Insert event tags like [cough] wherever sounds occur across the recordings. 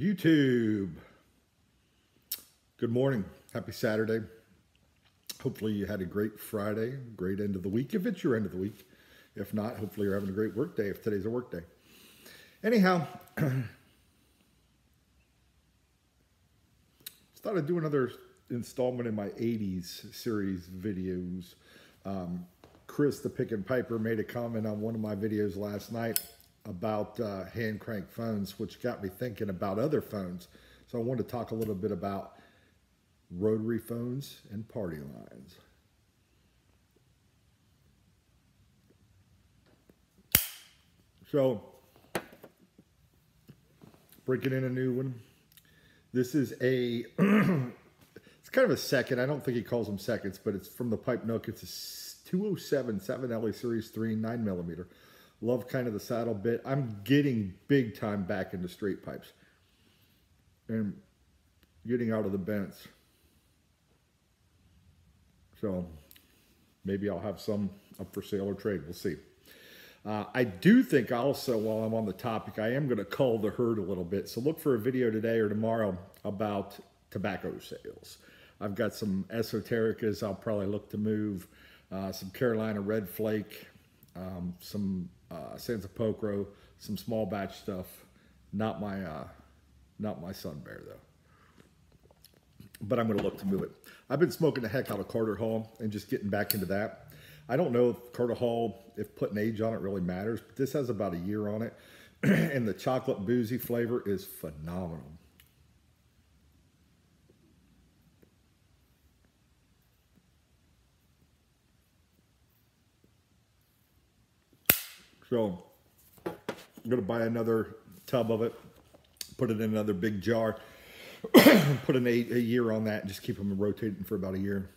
YouTube. Good morning. Happy Saturday. Hopefully you had a great Friday, great end of the week, if it's your end of the week. If not, hopefully you're having a great work day if today's a work day. Anyhow, thought I'd do another installment in my 80s series videos. Um, Chris the Pick and Piper made a comment on one of my videos last night about uh, hand crank phones, which got me thinking about other phones. So I wanted to talk a little bit about rotary phones and party lines. So, breaking in a new one. This is a, [clears throat] it's kind of a second. I don't think he calls them seconds, but it's from the Pipe Nook. It's a 207 7 LA Series 3 9 millimeter. Love kind of the saddle bit. I'm getting big time back into straight pipes and getting out of the bents. So maybe I'll have some up for sale or trade. We'll see. Uh, I do think also, while I'm on the topic, I am going to cull the herd a little bit. So look for a video today or tomorrow about tobacco sales. I've got some esotericas I'll probably look to move, uh, some Carolina Red Flake, um, some uh, Pocro, some small batch stuff. Not my, uh, not my Sun Bear though. But I'm going to look to move it. I've been smoking the heck out of Carter Hall and just getting back into that. I don't know if Carter Hall, if putting age on it really matters, but this has about a year on it. [clears throat] and the chocolate boozy flavor is phenomenal. So I'm to buy another tub of it, put it in another big jar, [coughs] put an eight, a year on that, and just keep them rotating for about a year.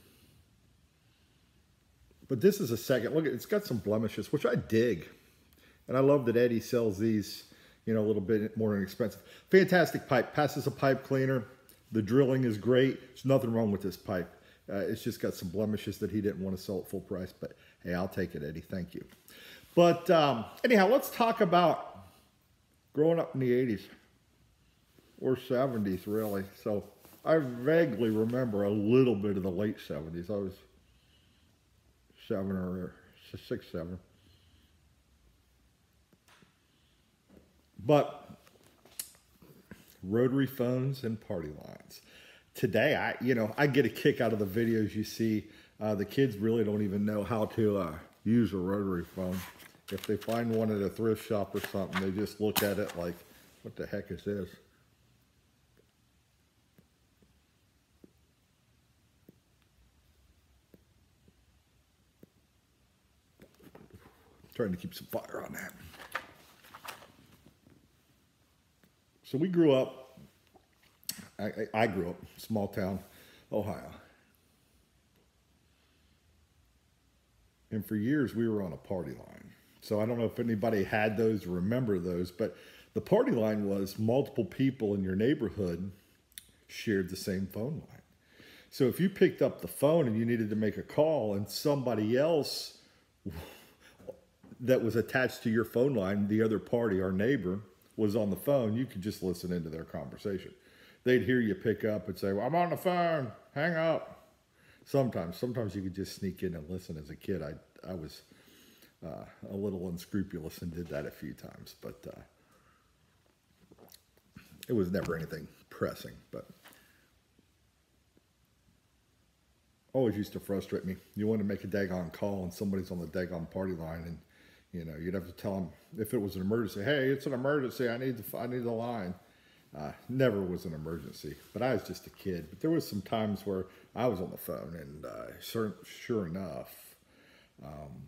But this is a second. Look, it's got some blemishes, which I dig. And I love that Eddie sells these, you know, a little bit more inexpensive. Fantastic pipe. Passes a pipe cleaner. The drilling is great. There's nothing wrong with this pipe. Uh, it's just got some blemishes that he didn't want to sell at full price. But hey, I'll take it, Eddie. Thank you. But um, anyhow, let's talk about growing up in the 80s or 70s, really. So I vaguely remember a little bit of the late 70s. I was seven or six, seven. But rotary phones and party lines. Today, I you know I get a kick out of the videos you see. Uh, the kids really don't even know how to uh, use a rotary phone. If they find one at a thrift shop or something, they just look at it like, "What the heck is this?" Trying to keep some fire on that. So we grew up, I, I grew up, small town, Ohio. And for years we were on a party line. So I don't know if anybody had those, remember those, but the party line was multiple people in your neighborhood shared the same phone line. So if you picked up the phone and you needed to make a call and somebody else that was attached to your phone line, the other party, our neighbor, was on the phone, you could just listen into their conversation. They'd hear you pick up and say, well, I'm on the phone, hang up. Sometimes, sometimes you could just sneak in and listen. As a kid, I, I was uh, a little unscrupulous and did that a few times, but uh, it was never anything pressing. But always used to frustrate me. You want to make a daggone call and somebody's on the daggone party line and you know, you'd have to tell them if it was an emergency, hey, it's an emergency. I need the, I need the line. Uh, never was an emergency, but I was just a kid. But there was some times where I was on the phone, and uh, sure, sure enough, um,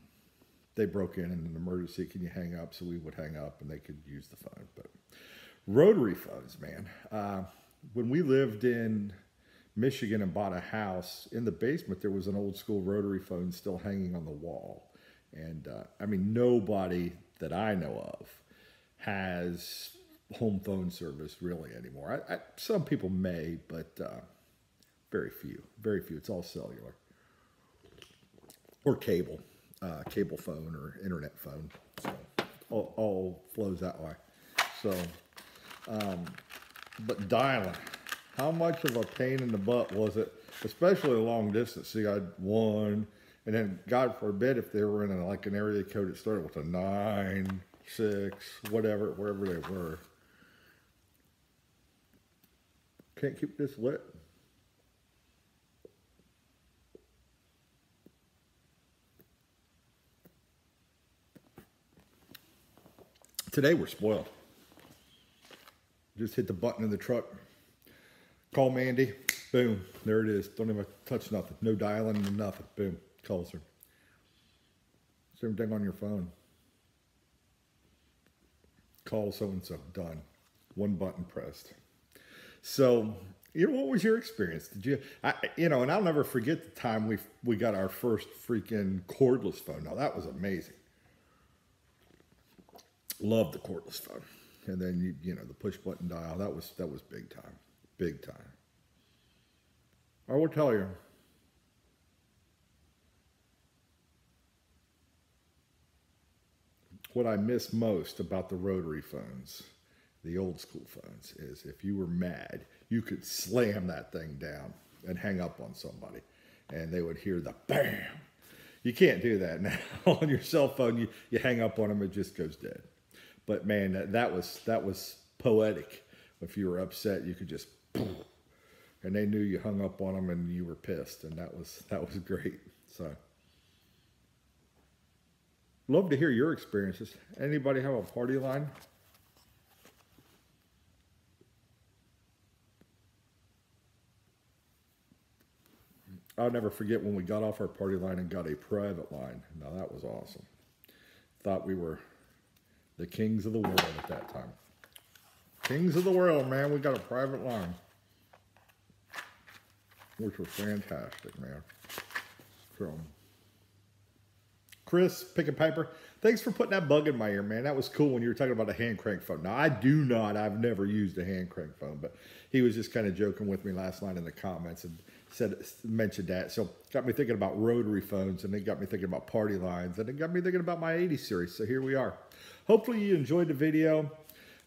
they broke in in an emergency. Can you hang up? So we would hang up, and they could use the phone. But rotary phones, man. Uh, when we lived in Michigan and bought a house, in the basement there was an old school rotary phone still hanging on the wall. And uh, I mean, nobody that I know of has home phone service really anymore. I, I, some people may, but uh, very few. Very few. It's all cellular or cable, uh, cable phone or internet phone. So all, all flows that way. So um, But dialing, how much of a pain in the butt was it, especially long distance? See, I'd one, and then God forbid if they were in a, like an area code that started with a nine, six, whatever, wherever they were. Can't keep this lit. Today we're spoiled. Just hit the button in the truck. Call Mandy. Boom. There it is. Don't even touch nothing. No dialing, no nothing. Boom. Calls her. Same thing on your phone. Call so and so. Done. One button pressed. So, you know, what was your experience? Did you, I, you know, and I'll never forget the time we we got our first freaking cordless phone. Now that was amazing. Loved the cordless phone, and then you you know the push button dial. That was that was big time, big time. I will tell you. What I miss most about the rotary phones, the old school phones, is if you were mad, you could slam that thing down and hang up on somebody, and they would hear the bam. You can't do that [laughs] now on your cell phone. You, you hang up on them, it just goes dead. But man, that, that was that was poetic. If you were upset, you could just, boom, [laughs] and they knew you hung up on them, and you were pissed, and that was that was great. So, love to hear your experiences. Anybody have a party line? I'll never forget when we got off our party line and got a private line. Now that was awesome. Thought we were the kings of the world at that time. Kings of the world, man. We got a private line. Which was fantastic, man. So, Chris, Pick and Piper, thanks for putting that bug in my ear, man. That was cool when you were talking about a hand crank phone. Now, I do not, I've never used a hand crank phone, but he was just kind of joking with me last night in the comments and said mentioned that. So got me thinking about rotary phones and it got me thinking about party lines and it got me thinking about my 80 series. So here we are. Hopefully you enjoyed the video.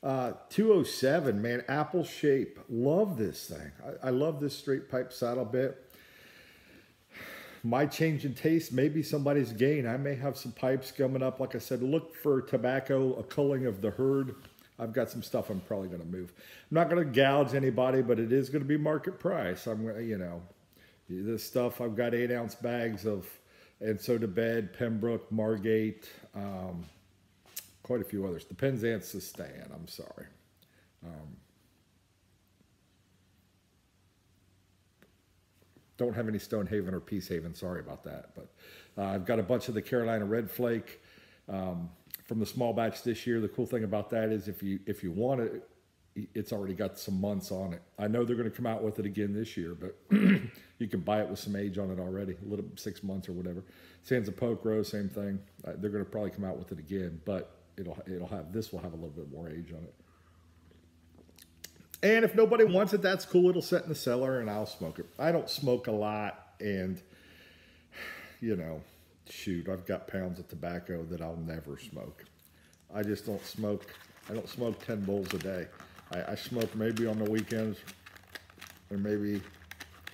Uh, 207, man, apple shape. Love this thing. I, I love this straight pipe saddle bit. My change in taste, maybe somebody's gain. I may have some pipes coming up. Like I said, look for tobacco, a culling of the herd. I've got some stuff I'm probably going to move. I'm not going to gouge anybody, but it is going to be market price. I'm, going to, you know, this stuff, I've got eight ounce bags of, and so to bed, Pembroke, Margate, um, quite a few others. The Penzance Sustain, I'm sorry. Um, don't have any Stonehaven or Peacehaven, sorry about that. But uh, I've got a bunch of the Carolina Red Flake um, from the small batch this year. The cool thing about that is if you if you want it, it's already got some months on it. I know they're going to come out with it again this year, but [clears throat] you can buy it with some age on it already, a little six months or whatever. Sands of Poke Rose, same thing. Uh, they're going to probably come out with it again, but it'll it'll have this will have a little bit more age on it. And if nobody wants it, that's cool. It'll sit in the cellar and I'll smoke it. I don't smoke a lot, and you know, shoot, I've got pounds of tobacco that I'll never smoke. I just don't smoke. I don't smoke ten bowls a day. I, I smoke maybe on the weekends, or maybe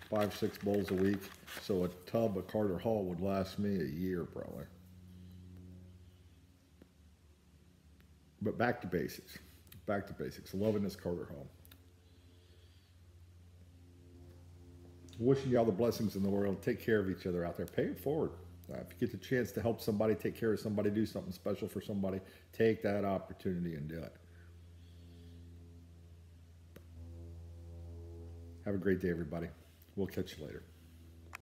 five, six bowls a week. So a tub of Carter Hall would last me a year probably. But back to basics. Back to basics. Loving this Carter Hall. Wishing you all the blessings in the world. Take care of each other out there. Pay it forward. Uh, if you get the chance to help somebody, take care of somebody, do something special for somebody, take that opportunity and do it. Have a great day, everybody. We'll catch you later.